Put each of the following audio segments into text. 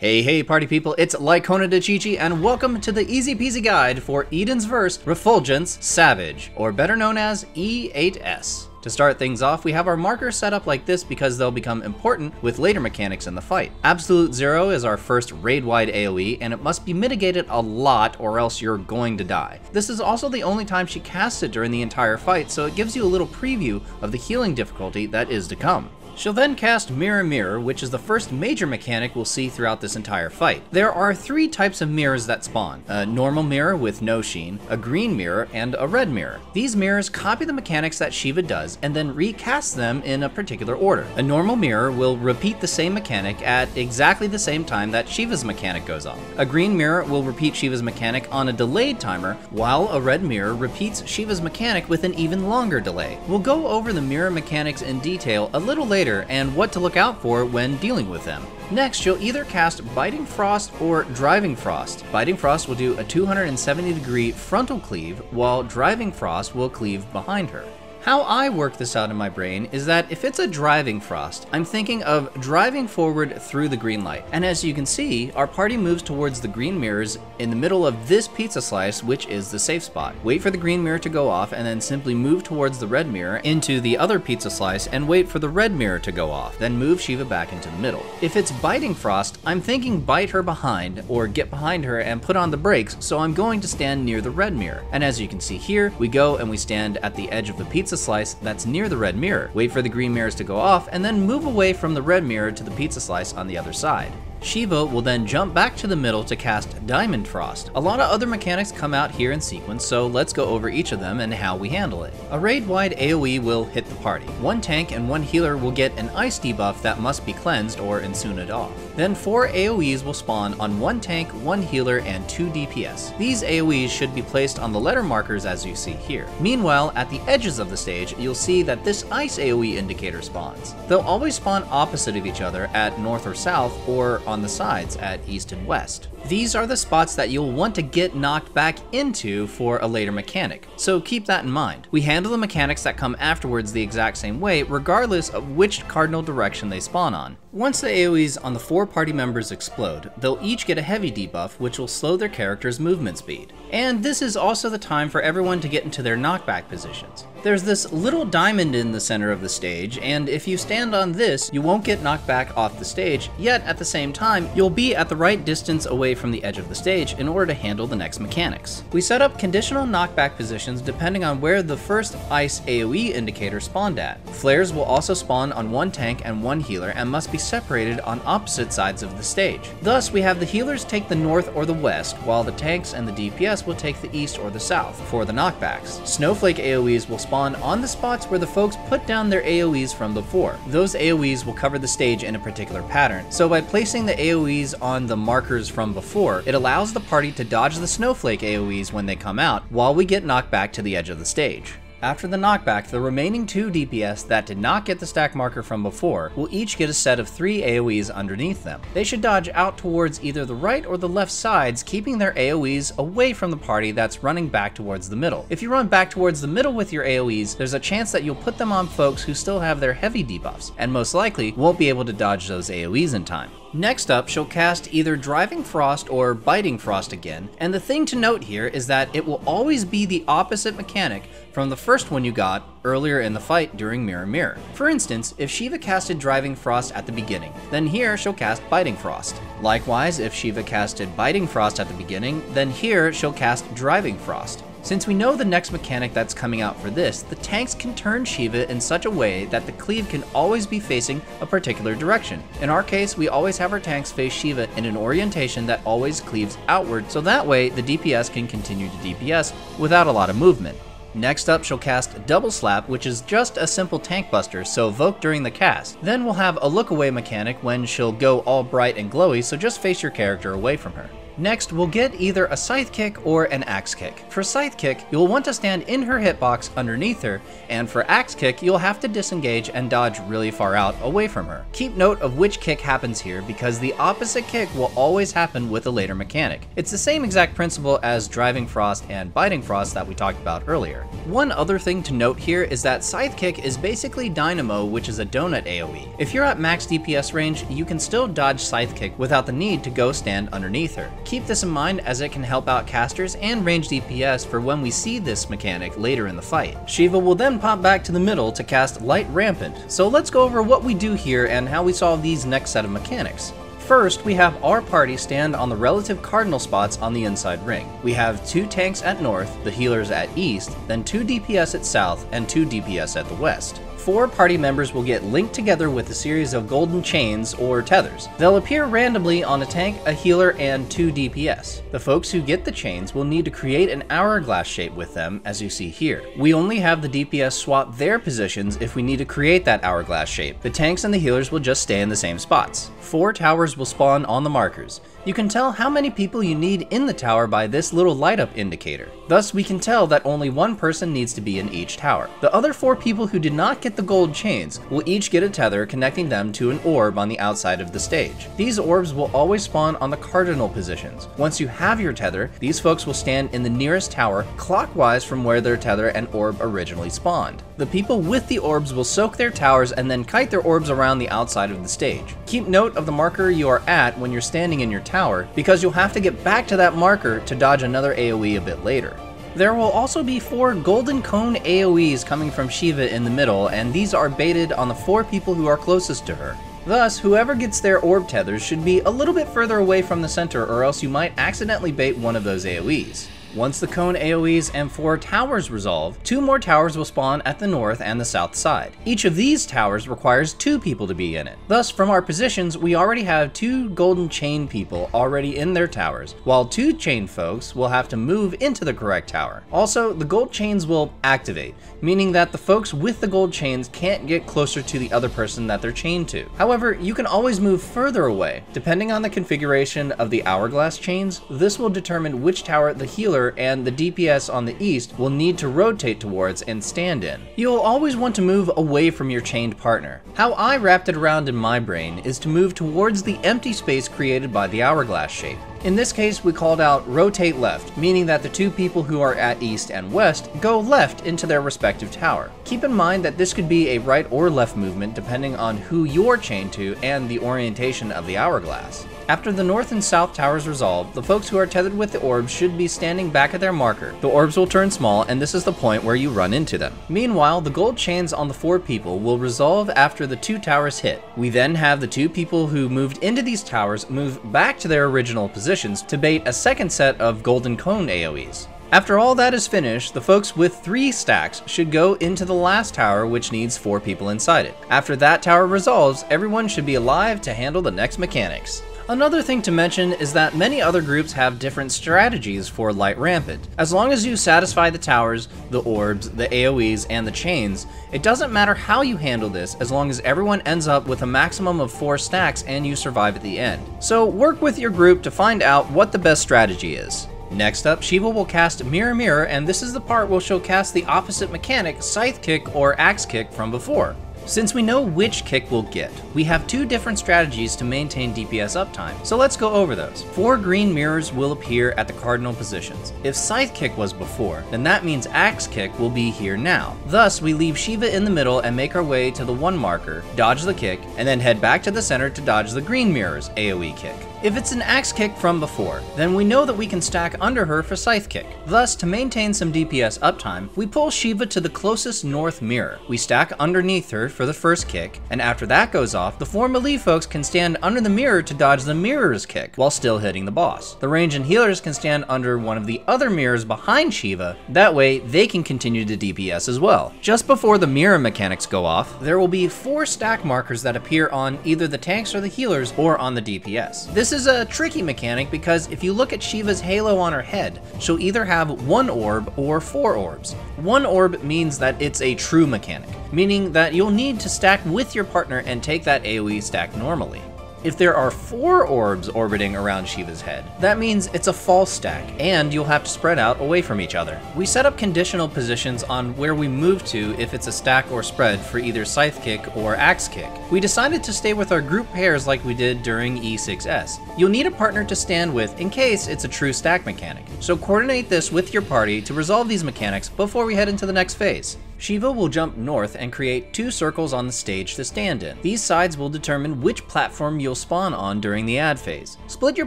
Hey, hey, party people, it's Lycona Chichi, and welcome to the easy peasy guide for Eden's Verse Refulgence Savage, or better known as E8S. To start things off, we have our markers set up like this because they'll become important with later mechanics in the fight. Absolute Zero is our first raid-wide AoE, and it must be mitigated a lot or else you're going to die. This is also the only time she casts it during the entire fight, so it gives you a little preview of the healing difficulty that is to come. She'll then cast Mirror Mirror, which is the first major mechanic we'll see throughout this entire fight. There are three types of mirrors that spawn, a normal mirror with no sheen, a green mirror, and a red mirror. These mirrors copy the mechanics that Shiva does and then recast them in a particular order. A normal mirror will repeat the same mechanic at exactly the same time that Shiva's mechanic goes off. A green mirror will repeat Shiva's mechanic on a delayed timer, while a red mirror repeats Shiva's mechanic with an even longer delay. We'll go over the mirror mechanics in detail a little later later and what to look out for when dealing with them. Next, you'll either cast Biting Frost or Driving Frost. Biting Frost will do a 270 degree frontal cleave, while Driving Frost will cleave behind her. How I work this out in my brain is that if it's a driving frost, I'm thinking of driving forward through the green light. And as you can see, our party moves towards the green mirrors in the middle of this pizza slice, which is the safe spot. Wait for the green mirror to go off and then simply move towards the red mirror into the other pizza slice and wait for the red mirror to go off, then move Shiva back into the middle. If it's biting frost, I'm thinking bite her behind or get behind her and put on the brakes, so I'm going to stand near the red mirror. And as you can see here, we go and we stand at the edge of the pizza pizza slice that's near the red mirror. Wait for the green mirrors to go off, and then move away from the red mirror to the pizza slice on the other side. Shiva will then jump back to the middle to cast Diamond Frost. A lot of other mechanics come out here in sequence, so let's go over each of them and how we handle it. A raid-wide AoE will hit the party. One tank and one healer will get an ice debuff that must be cleansed or Esuna'd off. Then four AoEs will spawn on one tank, one healer, and two DPS. These AoEs should be placed on the letter markers as you see here. Meanwhile, at the edges of the stage, you'll see that this ice AoE indicator spawns. They'll always spawn opposite of each other at north or south, or on the sides at east and west. These are the spots that you'll want to get knocked back into for a later mechanic, so keep that in mind. We handle the mechanics that come afterwards the exact same way, regardless of which cardinal direction they spawn on. Once the AoEs on the four party members explode, they'll each get a heavy debuff which will slow their character's movement speed. And this is also the time for everyone to get into their knockback positions. There's this little diamond in the center of the stage, and if you stand on this, you won't get knocked back off the stage, yet at the same time, you'll be at the right distance away from the edge of the stage in order to handle the next mechanics. We set up conditional knockback positions depending on where the first ice AoE indicator spawned at. Flares will also spawn on one tank and one healer and must be separated on opposite sides of the stage. Thus, we have the healers take the north or the west, while the tanks and the DPS will take the east or the south for the knockbacks. Snowflake AoEs will spawn on the spots where the folks put down their AoEs from before. Those AoEs will cover the stage in a particular pattern, so by placing the AoEs on the markers from before, it allows the party to dodge the Snowflake AoEs when they come out, while we get knocked back to the edge of the stage. After the knockback, the remaining two DPS that did not get the stack marker from before will each get a set of three AoEs underneath them. They should dodge out towards either the right or the left sides, keeping their AoEs away from the party that's running back towards the middle. If you run back towards the middle with your AoEs, there's a chance that you'll put them on folks who still have their heavy debuffs, and most likely won't be able to dodge those AoEs in time. Next up, she'll cast either Driving Frost or Biting Frost again, and the thing to note here is that it will always be the opposite mechanic from the first one you got earlier in the fight during Mirror Mirror. For instance, if Shiva casted Driving Frost at the beginning, then here she'll cast Biting Frost. Likewise, if Shiva casted Biting Frost at the beginning, then here she'll cast Driving Frost. Since we know the next mechanic that's coming out for this, the tanks can turn Shiva in such a way that the cleave can always be facing a particular direction. In our case, we always have our tanks face Shiva in an orientation that always cleaves outward, so that way the DPS can continue to DPS without a lot of movement. Next up, she'll cast Double Slap, which is just a simple tank buster, so evoke during the cast. Then we'll have a look away mechanic when she'll go all bright and glowy, so just face your character away from her. Next, we'll get either a Scythe Kick or an Axe Kick. For Scythe Kick, you'll want to stand in her hitbox underneath her, and for Axe Kick, you'll have to disengage and dodge really far out away from her. Keep note of which kick happens here because the opposite kick will always happen with a later mechanic. It's the same exact principle as Driving Frost and Biting Frost that we talked about earlier. One other thing to note here is that Scythe Kick is basically Dynamo, which is a donut AoE. If you're at max DPS range, you can still dodge Scythe Kick without the need to go stand underneath her. Keep this in mind as it can help out casters and range DPS for when we see this mechanic later in the fight. Shiva will then pop back to the middle to cast Light Rampant, so let's go over what we do here and how we solve these next set of mechanics. First, we have our party stand on the relative cardinal spots on the inside ring. We have two tanks at north, the healers at east, then two DPS at south, and two DPS at the west four party members will get linked together with a series of golden chains or tethers. They'll appear randomly on a tank, a healer, and two DPS. The folks who get the chains will need to create an hourglass shape with them, as you see here. We only have the DPS swap their positions if we need to create that hourglass shape. The tanks and the healers will just stay in the same spots. Four towers will spawn on the markers. You can tell how many people you need in the tower by this little light up indicator. Thus, we can tell that only one person needs to be in each tower. The other four people who did not get the gold chains will each get a tether connecting them to an orb on the outside of the stage. These orbs will always spawn on the cardinal positions. Once you have your tether, these folks will stand in the nearest tower clockwise from where their tether and orb originally spawned. The people with the orbs will soak their towers and then kite their orbs around the outside of the stage. Keep note of the marker you are at when you're standing in your tower, because you'll have to get back to that marker to dodge another AoE a bit later. There will also be four Golden Cone AoEs coming from Shiva in the middle, and these are baited on the four people who are closest to her. Thus, whoever gets their orb tethers should be a little bit further away from the center or else you might accidentally bait one of those AoEs. Once the cone AoEs and four towers resolve, two more towers will spawn at the north and the south side. Each of these towers requires two people to be in it. Thus, from our positions, we already have two golden chain people already in their towers, while two chain folks will have to move into the correct tower. Also, the gold chains will activate, meaning that the folks with the gold chains can't get closer to the other person that they're chained to. However, you can always move further away. Depending on the configuration of the hourglass chains, this will determine which tower the healer and the DPS on the east will need to rotate towards and stand in. You'll always want to move away from your chained partner. How I wrapped it around in my brain is to move towards the empty space created by the hourglass shape. In this case, we called out rotate left, meaning that the two people who are at east and west go left into their respective tower. Keep in mind that this could be a right or left movement depending on who you're chained to and the orientation of the hourglass. After the north and south towers resolve, the folks who are tethered with the orbs should be standing back at their marker. The orbs will turn small, and this is the point where you run into them. Meanwhile, the gold chains on the four people will resolve after the two towers hit. We then have the two people who moved into these towers move back to their original positions to bait a second set of golden cone AoEs. After all that is finished, the folks with three stacks should go into the last tower which needs four people inside it. After that tower resolves, everyone should be alive to handle the next mechanics. Another thing to mention is that many other groups have different strategies for Light Rampant. As long as you satisfy the towers, the orbs, the AoEs, and the chains, it doesn't matter how you handle this as long as everyone ends up with a maximum of 4 stacks and you survive at the end. So work with your group to find out what the best strategy is. Next up, Shiva will cast Mirror Mirror, and this is the part where she'll cast the opposite mechanic, Scythe Kick or Axe Kick from before. Since we know which kick we'll get, we have two different strategies to maintain DPS uptime, so let's go over those. Four green mirrors will appear at the cardinal positions. If Scythe Kick was before, then that means Axe Kick will be here now. Thus, we leave Shiva in the middle and make our way to the one marker, dodge the kick, and then head back to the center to dodge the green mirror's AoE kick. If it's an axe kick from before, then we know that we can stack under her for scythe kick. Thus, to maintain some DPS uptime, we pull Shiva to the closest north mirror. We stack underneath her for the first kick, and after that goes off, the four melee folks can stand under the mirror to dodge the mirror's kick while still hitting the boss. The range and healers can stand under one of the other mirrors behind Shiva, that way they can continue to DPS as well. Just before the mirror mechanics go off, there will be four stack markers that appear on either the tanks or the healers or on the DPS. This this is a tricky mechanic because if you look at Shiva's halo on her head, she'll either have one orb or four orbs. One orb means that it's a true mechanic, meaning that you'll need to stack with your partner and take that AoE stack normally. If there are four orbs orbiting around Shiva's head, that means it's a false stack, and you'll have to spread out away from each other. We set up conditional positions on where we move to if it's a stack or spread for either Scythe Kick or Axe Kick. We decided to stay with our group pairs like we did during E6S. You'll need a partner to stand with in case it's a true stack mechanic, so coordinate this with your party to resolve these mechanics before we head into the next phase. Shiva will jump north and create two circles on the stage to stand in. These sides will determine which platform you'll spawn on during the ad phase. Split your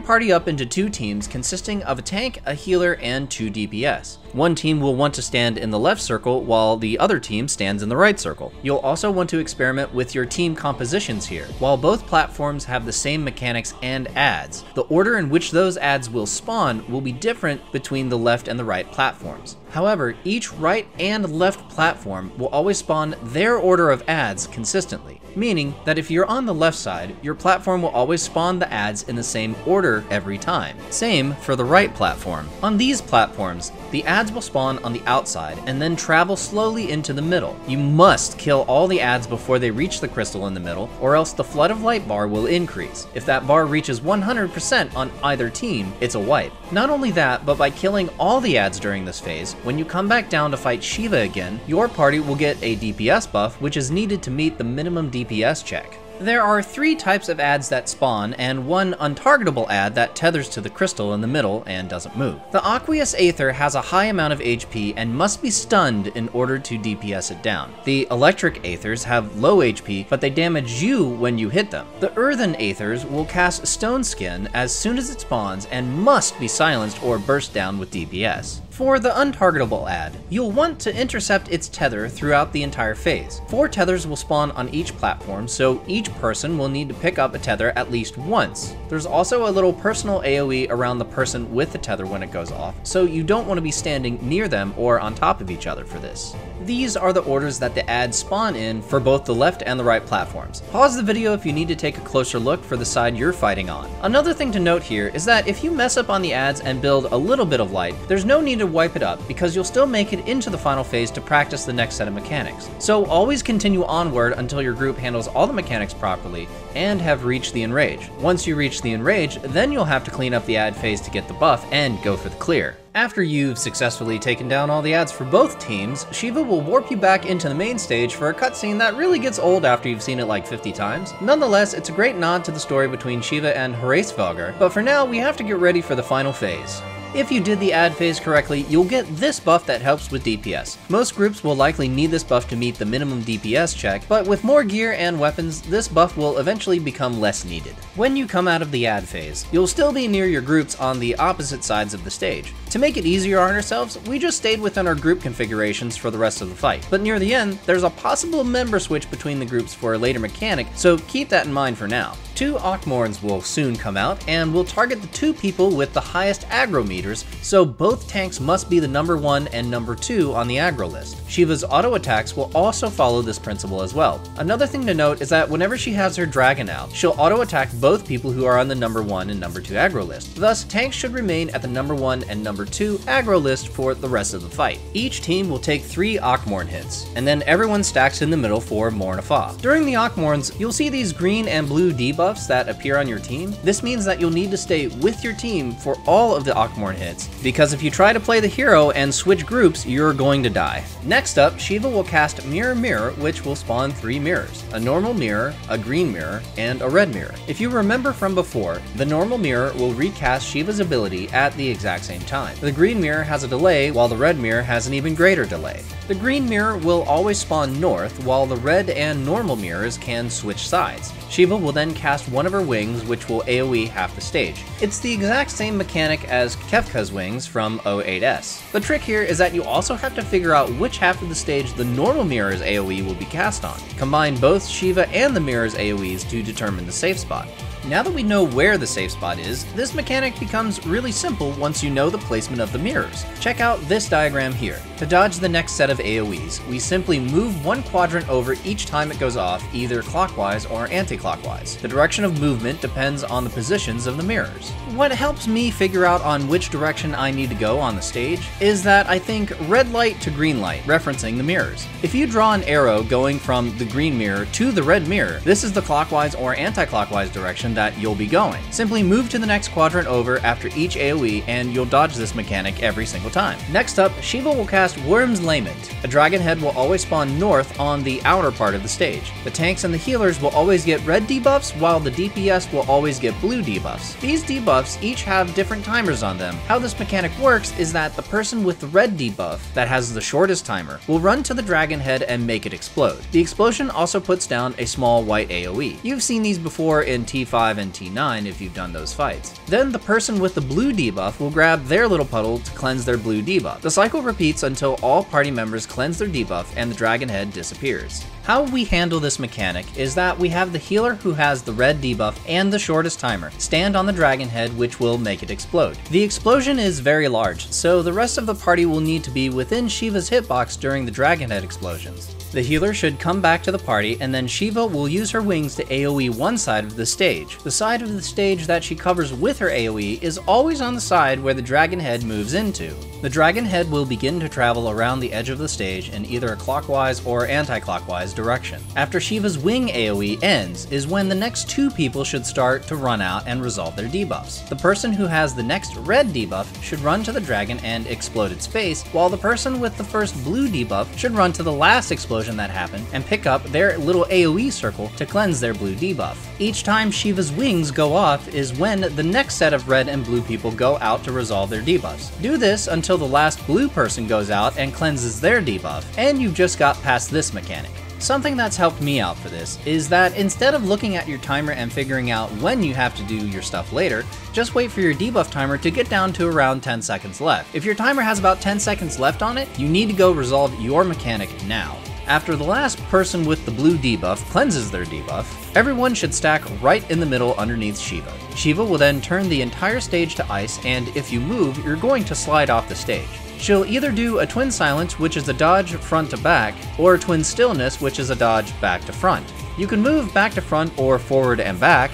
party up into two teams consisting of a tank, a healer, and two DPS. One team will want to stand in the left circle while the other team stands in the right circle. You'll also want to experiment with your team compositions here. While both platforms have the same mechanics and ads, the order in which those ads will spawn will be different between the left and the right platforms. However, each right and left platform will always spawn their order of ads consistently meaning that if you're on the left side, your platform will always spawn the ads in the same order every time. Same for the right platform. On these platforms, the ads will spawn on the outside and then travel slowly into the middle. You must kill all the ads before they reach the crystal in the middle, or else the flood of light bar will increase. If that bar reaches 100% on either team, it's a wipe. Not only that, but by killing all the ads during this phase, when you come back down to fight Shiva again, your party will get a DPS buff, which is needed to meet the minimum DPS check. There are three types of ads that spawn, and one untargetable ad that tethers to the crystal in the middle and doesn't move. The Aqueous Aether has a high amount of HP and must be stunned in order to DPS it down. The Electric Aethers have low HP, but they damage you when you hit them. The Earthen Aethers will cast Stone Skin as soon as it spawns and must be silenced or burst down with DPS. For the untargetable ad, you'll want to intercept its tether throughout the entire phase. Four tethers will spawn on each platform, so each person will need to pick up a tether at least once. There's also a little personal AoE around the person with the tether when it goes off, so you don't want to be standing near them or on top of each other for this. These are the orders that the ads spawn in for both the left and the right platforms. Pause the video if you need to take a closer look for the side you're fighting on. Another thing to note here is that if you mess up on the ads and build a little bit of light, there's no need to wipe it up because you'll still make it into the final phase to practice the next set of mechanics. So always continue onward until your group handles all the mechanics properly and have reached the Enrage. Once you reach the Enrage, then you'll have to clean up the ad phase to get the buff and go for the clear. After you've successfully taken down all the ads for both teams, Shiva will warp you back into the main stage for a cutscene that really gets old after you've seen it like 50 times. Nonetheless, it's a great nod to the story between Shiva and Hraesvelgr, but for now, we have to get ready for the final phase. If you did the ad phase correctly, you'll get this buff that helps with DPS. Most groups will likely need this buff to meet the minimum DPS check, but with more gear and weapons, this buff will eventually become less needed. When you come out of the ad phase, you'll still be near your groups on the opposite sides of the stage. To make it easier on ourselves, we just stayed within our group configurations for the rest of the fight. But near the end, there's a possible member switch between the groups for a later mechanic, so keep that in mind for now. Two Akh Morns will soon come out, and will target the two people with the highest aggro meters, so both tanks must be the number 1 and number 2 on the aggro list. Shiva's auto attacks will also follow this principle as well. Another thing to note is that whenever she has her dragon out, she'll auto attack both people who are on the number 1 and number 2 aggro list. Thus, tanks should remain at the number 1 and number 2 aggro list for the rest of the fight. Each team will take 3 Akh Morn hits, and then everyone stacks in the middle for Morn Afah. During the Akh Morns, you'll see these green and blue debuffs that appear on your team, this means that you'll need to stay with your team for all of the Akh Morn hits, because if you try to play the hero and switch groups, you're going to die. Next up, Shiva will cast Mirror Mirror, which will spawn three mirrors, a normal mirror, a green mirror, and a red mirror. If you remember from before, the normal mirror will recast Shiva's ability at the exact same time. The green mirror has a delay, while the red mirror has an even greater delay. The green mirror will always spawn north, while the red and normal mirrors can switch sides. Shiva will then cast one of her wings, which will AoE half the stage. It's the exact same mechanic as Kefka's wings from O8S. The trick here is that you also have to figure out which half of the stage the normal mirror's AoE will be cast on. Combine both Shiva and the mirror's AoEs to determine the safe spot. Now that we know where the safe spot is, this mechanic becomes really simple once you know the placement of the mirrors. Check out this diagram here. To dodge the next set of AoEs, we simply move one quadrant over each time it goes off, either clockwise or anti-clockwise. The direction of movement depends on the positions of the mirrors. What helps me figure out on which direction I need to go on the stage is that I think red light to green light, referencing the mirrors. If you draw an arrow going from the green mirror to the red mirror, this is the clockwise or anti-clockwise direction that you'll be going. Simply move to the next quadrant over after each AoE and you'll dodge this mechanic every single time. Next up, Shiva will cast Wyrm's Lament. A dragon head will always spawn north on the outer part of the stage. The tanks and the healers will always get red debuffs while the DPS will always get blue debuffs. These debuffs each have different timers on them. How this mechanic works is that the person with the red debuff that has the shortest timer will run to the dragon head and make it explode. The explosion also puts down a small white AoE. You've seen these before in T5 and T9 if you've done those fights. Then the person with the blue debuff will grab their little puddle to cleanse their blue debuff. The cycle repeats until all party members cleanse their debuff and the dragon head disappears. How we handle this mechanic is that we have the healer who has the red debuff and the shortest timer stand on the dragon head which will make it explode. The explosion is very large, so the rest of the party will need to be within Shiva's hitbox during the dragon head explosions. The healer should come back to the party, and then Shiva will use her wings to AoE one side of the stage. The side of the stage that she covers with her AoE is always on the side where the dragon head moves into. The dragon head will begin to travel around the edge of the stage in either a clockwise or anti-clockwise direction. After Shiva's wing AoE ends is when the next two people should start to run out and resolve their debuffs. The person who has the next red debuff should run to the dragon and explode its face, while the person with the first blue debuff should run to the last explosion explosion that happened and pick up their little AoE circle to cleanse their blue debuff. Each time Shiva's wings go off is when the next set of red and blue people go out to resolve their debuffs. Do this until the last blue person goes out and cleanses their debuff, and you've just got past this mechanic. Something that's helped me out for this is that instead of looking at your timer and figuring out when you have to do your stuff later, just wait for your debuff timer to get down to around 10 seconds left. If your timer has about 10 seconds left on it, you need to go resolve your mechanic now. After the last person with the blue debuff cleanses their debuff, everyone should stack right in the middle underneath Shiva. Shiva will then turn the entire stage to ice, and if you move, you're going to slide off the stage. She'll either do a Twin Silence, which is a dodge front to back, or Twin Stillness, which is a dodge back to front. You can move back to front or forward and back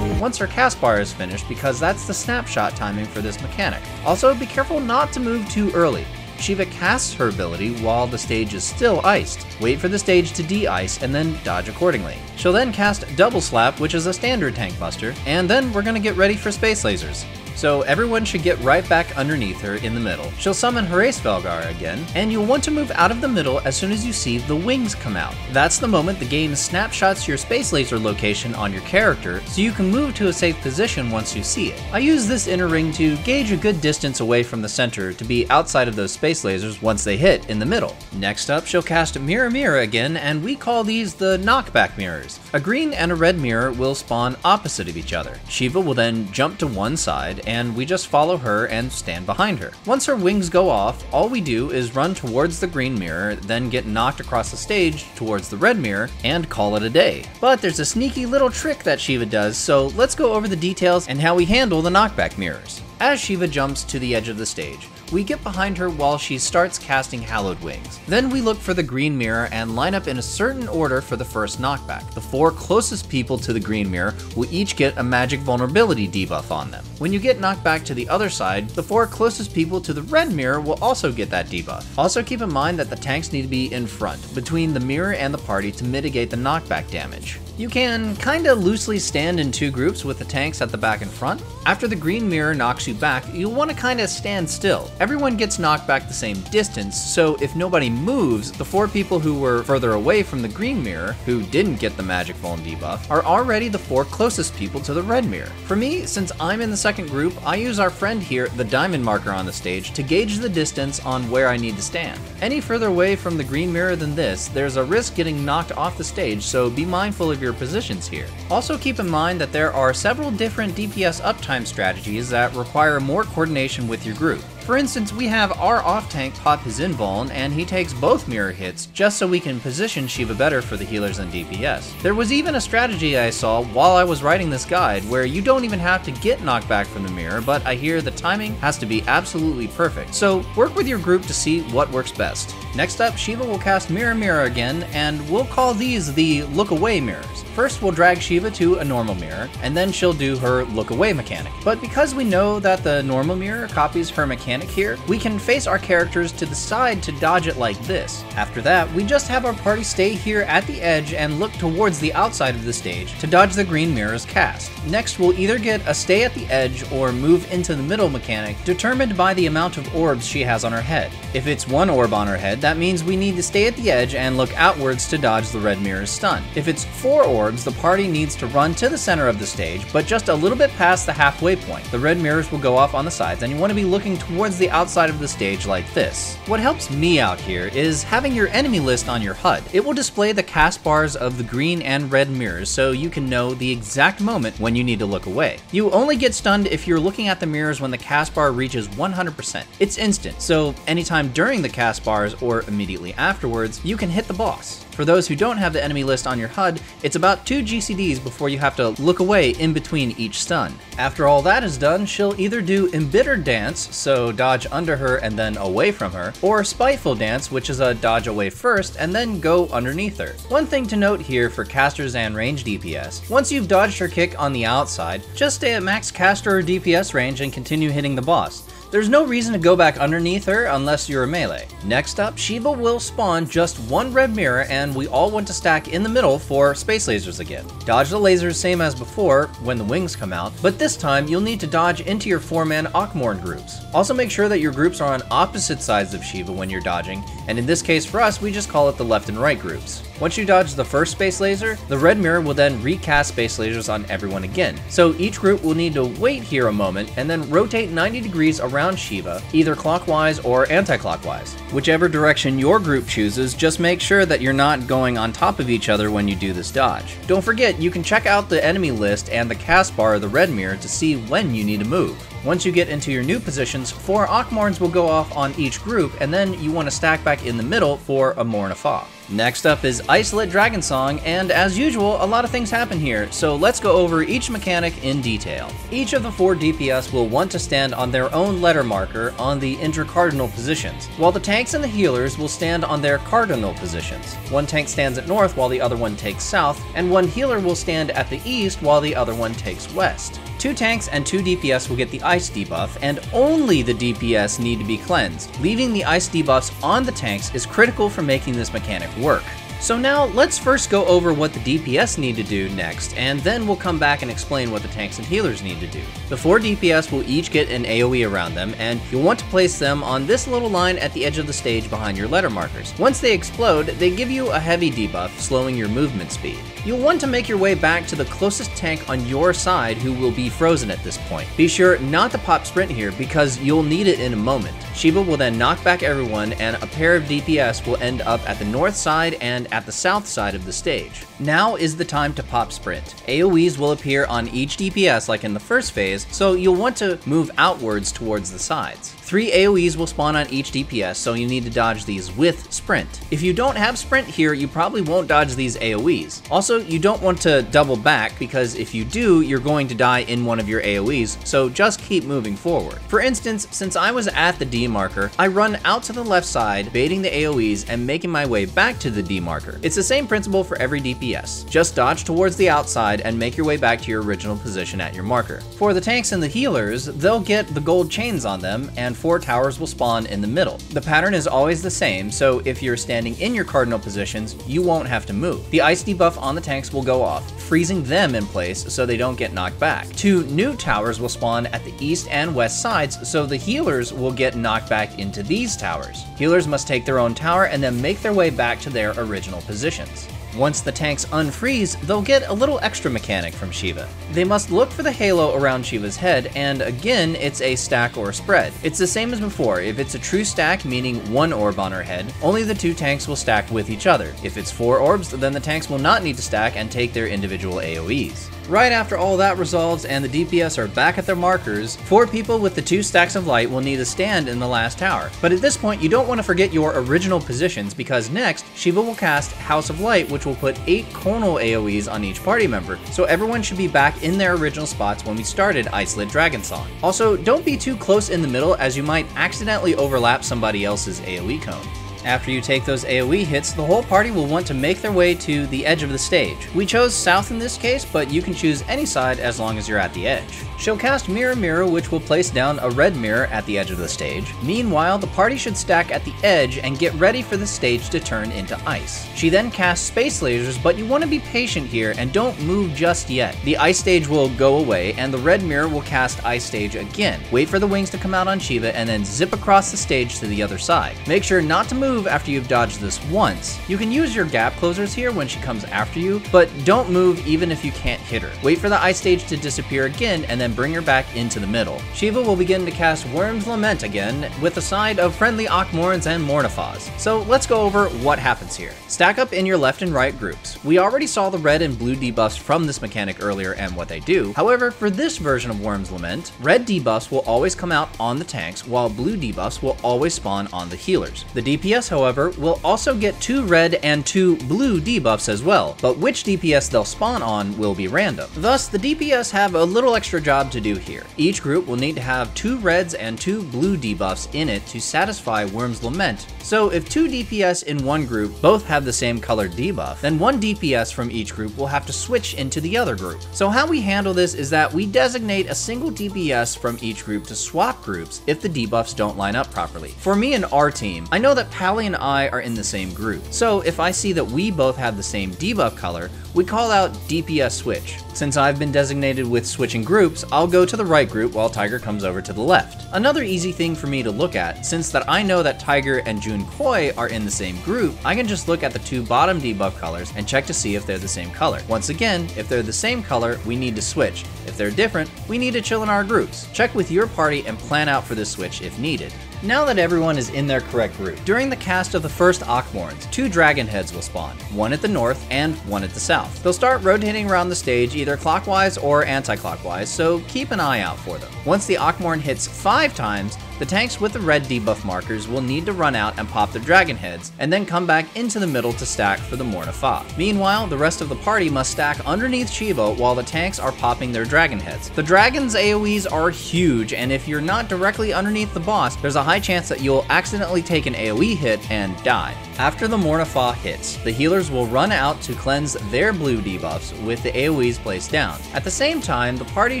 once her cast bar is finished because that's the snapshot timing for this mechanic. Also, be careful not to move too early. Shiva casts her ability while the stage is still iced. Wait for the stage to de-ice and then dodge accordingly. She'll then cast Double Slap, which is a standard tank buster, and then we're gonna get ready for space lasers so everyone should get right back underneath her in the middle. She'll summon Hraesvelgr again, and you'll want to move out of the middle as soon as you see the wings come out. That's the moment the game snapshots your space laser location on your character, so you can move to a safe position once you see it. I use this inner ring to gauge a good distance away from the center to be outside of those space lasers once they hit in the middle. Next up, she'll cast Mirror Mirror again, and we call these the knockback mirrors. A green and a red mirror will spawn opposite of each other. Shiva will then jump to one side, and we just follow her and stand behind her. Once her wings go off, all we do is run towards the green mirror, then get knocked across the stage towards the red mirror, and call it a day. But there's a sneaky little trick that Shiva does, so let's go over the details and how we handle the knockback mirrors. As Shiva jumps to the edge of the stage, we get behind her while she starts casting Hallowed Wings. Then we look for the green mirror and line up in a certain order for the first knockback. The four closest people to the green mirror will each get a magic vulnerability debuff on them. When you get knocked back to the other side, the four closest people to the red mirror will also get that debuff. Also keep in mind that the tanks need to be in front, between the mirror and the party to mitigate the knockback damage. You can kinda loosely stand in two groups with the tanks at the back and front. After the green mirror knocks you back, you'll want to kinda stand still. Everyone gets knocked back the same distance, so if nobody moves, the four people who were further away from the green mirror, who didn't get the magic vuln debuff, are already the four closest people to the red mirror. For me, since I'm in the second group, I use our friend here, the diamond marker on the stage, to gauge the distance on where I need to stand. Any further away from the green mirror than this, there's a risk getting knocked off the stage, so be mindful of your positions here. Also keep in mind that there are several different DPS uptime strategies that require more coordination with your group. For instance, we have our off-tank pop his invuln, and he takes both mirror hits just so we can position Shiva better for the healers and DPS. There was even a strategy I saw while I was writing this guide where you don't even have to get knocked back from the mirror, but I hear the timing has to be absolutely perfect. So work with your group to see what works best. Next up, Shiva will cast Mirror Mirror again, and we'll call these the Look Away mirrors. First, we'll drag Shiva to a normal mirror, and then she'll do her Look Away mechanic. But because we know that the normal mirror copies her mechanic mechanic here, we can face our characters to the side to dodge it like this. After that, we just have our party stay here at the edge and look towards the outside of the stage to dodge the green mirror's cast. Next, we'll either get a stay at the edge or move into the middle mechanic determined by the amount of orbs she has on her head. If it's one orb on her head, that means we need to stay at the edge and look outwards to dodge the red mirror's stun. If it's four orbs, the party needs to run to the center of the stage, but just a little bit past the halfway point. The red mirrors will go off on the sides, and you want to be looking towards the outside of the stage like this. What helps me out here is having your enemy list on your HUD. It will display the cast bars of the green and red mirrors so you can know the exact moment when you need to look away. You only get stunned if you're looking at the mirrors when the cast bar reaches 100%. It's instant, so anytime during the cast bars or immediately afterwards, you can hit the boss. For those who don't have the enemy list on your HUD, it's about 2 GCDs before you have to look away in between each stun. After all that is done, she'll either do Embittered Dance, so dodge under her and then away from her, or Spiteful Dance, which is a dodge away first and then go underneath her. One thing to note here for casters and range DPS, once you've dodged her kick on the outside, just stay at max caster or DPS range and continue hitting the boss. There's no reason to go back underneath her unless you're a melee. Next up, Shiva will spawn just one red mirror and we all want to stack in the middle for space lasers again. Dodge the lasers same as before when the wings come out, but this time you'll need to dodge into your 4-man Akh Morn groups. Also make sure that your groups are on opposite sides of Shiva when you're dodging, and in this case for us we just call it the left and right groups. Once you dodge the first space laser, the red mirror will then recast space lasers on everyone again. So each group will need to wait here a moment and then rotate 90 degrees around Shiva, either clockwise or anti-clockwise. Whichever direction your group chooses, just make sure that you're not going on top of each other when you do this dodge. Don't forget, you can check out the enemy list and the cast bar of the red mirror to see when you need to move. Once you get into your new positions, four Akh Morns will go off on each group, and then you want to stack back in the middle for a Morn Afah. Next up is Icelit Dragonsong, and as usual, a lot of things happen here, so let's go over each mechanic in detail. Each of the four DPS will want to stand on their own letter marker on the intercardinal positions, while the tanks and the healers will stand on their cardinal positions. One tank stands at north while the other one takes south, and one healer will stand at the east while the other one takes west. Two tanks and two DPS will get the ice debuff, and only the DPS need to be cleansed. Leaving the ice debuffs on the tanks is critical for making this mechanic work. So now let's first go over what the DPS need to do next, and then we'll come back and explain what the tanks and healers need to do. The four DPS will each get an AoE around them, and you'll want to place them on this little line at the edge of the stage behind your letter markers. Once they explode, they give you a heavy debuff, slowing your movement speed. You'll want to make your way back to the closest tank on your side who will be frozen at this point. Be sure not to pop sprint here because you'll need it in a moment. Shiva will then knock back everyone and a pair of DPS will end up at the north side and at the south side of the stage. Now is the time to pop sprint. AoEs will appear on each DPS like in the first phase, so you'll want to move outwards towards the sides. Three AoEs will spawn on each DPS, so you need to dodge these with Sprint. If you don't have Sprint here, you probably won't dodge these AoEs. Also, you don't want to double back, because if you do, you're going to die in one of your AoEs, so just keep moving forward. For instance, since I was at the D marker, I run out to the left side, baiting the AoEs and making my way back to the D marker. It's the same principle for every DPS. Just dodge towards the outside and make your way back to your original position at your marker. For the tanks and the healers, they'll get the gold chains on them, and four towers will spawn in the middle. The pattern is always the same, so if you're standing in your cardinal positions, you won't have to move. The ice debuff on the tanks will go off, freezing them in place so they don't get knocked back. Two new towers will spawn at the east and west sides, so the healers will get knocked back into these towers. Healers must take their own tower and then make their way back to their original positions. Once the tanks unfreeze, they'll get a little extra mechanic from Shiva. They must look for the halo around Shiva's head, and again, it's a stack or spread. It's the same as before. If it's a true stack, meaning one orb on her head, only the two tanks will stack with each other. If it's four orbs, then the tanks will not need to stack and take their individual AoEs. Right after all that resolves and the DPS are back at their markers, four people with the two stacks of light will need to stand in the last tower. But at this point, you don't want to forget your original positions because next, Shiva will cast House of Light, which will put 8 conal AoEs on each party member, so everyone should be back in their original spots when we started Icelit Dragonsong. Also, don't be too close in the middle as you might accidentally overlap somebody else's AoE cone. After you take those AoE hits, the whole party will want to make their way to the edge of the stage. We chose south in this case, but you can choose any side as long as you're at the edge. She'll cast Mirror Mirror, which will place down a red mirror at the edge of the stage. Meanwhile, the party should stack at the edge and get ready for the stage to turn into ice. She then casts Space Lasers, but you want to be patient here and don't move just yet. The ice stage will go away, and the red mirror will cast ice stage again. Wait for the wings to come out on Shiva, and then zip across the stage to the other side. Make sure not to move after you've dodged this once. You can use your gap closers here when she comes after you, but don't move even if you can't hit her. Wait for the ice stage to disappear again, and then and bring her back into the middle. Shiva will begin to cast Wyrm's Lament again, with a side of friendly Akh Morns and Morn Afahs. So let's go over what happens here. Stack up in your left and right groups. We already saw the red and blue debuffs from this mechanic earlier and what they do. However, for this version of Wyrm's Lament, red debuffs will always come out on the tanks, while blue debuffs will always spawn on the healers. The DPS, however, will also get two red and two blue debuffs as well, but which DPS they'll spawn on will be random. Thus, the DPS have a little extra job job to do here. Each group will need to have two reds and two blue debuffs in it to satisfy Wyrm's Lament. So if two DPS in one group both have the same colored debuff, then one DPS from each group will have to switch into the other group. So how we handle this is that we designate a single DPS from each group to swap groups if the debuffs don't line up properly. For me and our team, I know that Pally and I are in the same group. So if I see that we both have the same debuff color, we call out DPS switch. Since I've been designated with switching groups, I'll go to the right group while Tiger comes over to the left. Another easy thing for me to look at, since that I know that Tiger and Jun Koi are in the same group, I can just look at the two bottom debuff colors and check to see if they're the same color. Once again, if they're the same color, we need to switch. If they're different, we need to chill in our groups. Check with your party and plan out for this switch if needed. Now that everyone is in their correct group, during the cast of the first Akh Morns, two dragon heads will spawn, one at the north and one at the south. They'll start rotating around the stage either clockwise or anti-clockwise, so keep an eye out for them. Once the Akh Morn hits five times, the tanks with the red debuff markers will need to run out and pop their dragon heads, and then come back into the middle to stack for the Morn Afah. Meanwhile, the rest of the party must stack underneath Shiva while the tanks are popping their dragon heads. The dragon's AoEs are huge, and if you're not directly underneath the boss, there's a high chance that you'll accidentally take an AoE hit and die. After the Morn Afah hits, the healers will run out to cleanse their blue debuffs with the AoEs placed down. At the same time, the party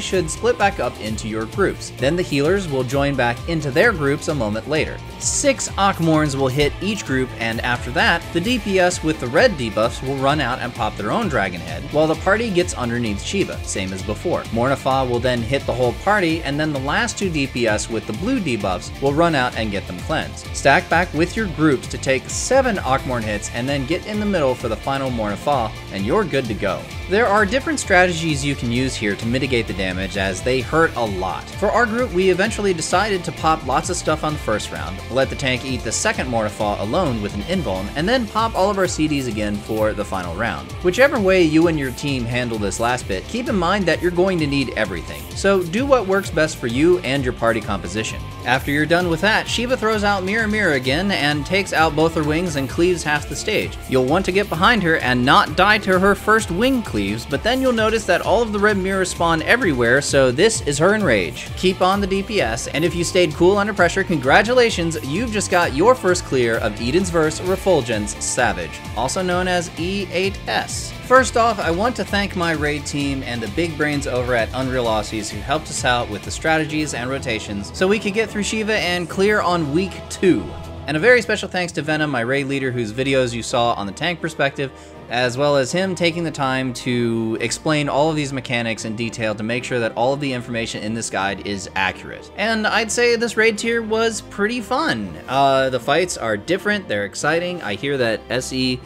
should split back up into your groups. Then the healers will join back into their groups a moment later. Six Akh Morns will hit each group, and after that, the DPS with the red debuffs will run out and pop their own dragon head, while the party gets underneath Shiva, same as before. Morn Afah will then hit the whole party, and then the last two DPS with the blue debuffs will run out and get them cleansed. Stack back with your groups to take seven Akh Morn hits, and then get in the middle for the final Morn Afah, and you're good to go. There are different strategies you can use here to mitigate the damage as they hurt a lot. For our group, we eventually decided to pop lots of stuff on the first round, let the tank eat the second Morna alone with an invuln, and then pop all of our CDs again for the final round. Whichever way you and your team handle this last bit, keep in mind that you're going to need everything. So do what works best for you and your party composition. After you're done with that, Shiva throws out Mirror Mirror again and takes out both her wings and cleaves half the stage. You'll want to get behind her and not die to her first wing cleaves, but then you'll notice that all of the red mirrors spawn everywhere, so this is her enrage. Keep on the DPS, and if you stayed cool under pressure, congratulations, you've just got your first clear of Eden's Verse Refulgence Savage, also known as E8S. First off, I want to thank my raid team and the big brains over at Unreal Aussies who helped us out with the strategies and rotations so we could get through Shiva and clear on week 2. And a very special thanks to Venom, my raid leader, whose videos you saw on the tank perspective, as well as him taking the time to explain all of these mechanics in detail to make sure that all of the information in this guide is accurate. And I'd say this raid tier was pretty fun. Uh, the fights are different, they're exciting. I hear that SE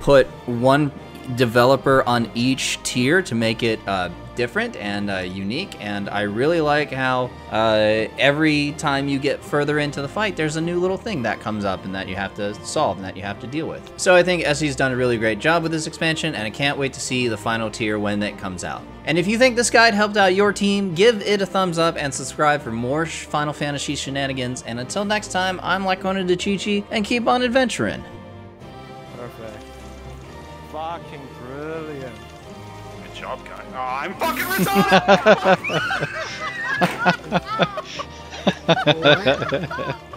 put one developer on each tier to make it uh, different and uh, unique, and I really like how uh, every time you get further into the fight, there's a new little thing that comes up and that you have to solve and that you have to deal with. So I think SE's done a really great job with this expansion, and I can't wait to see the final tier when it comes out. And if you think this guide helped out your team, give it a thumbs up and subscribe for more Final Fantasy shenanigans. And until next time, I'm Lycona DeChichi, and keep on adventuring. Perfect. Fucking brilliant. Good job, guy. Oh, I'm fucking retarded!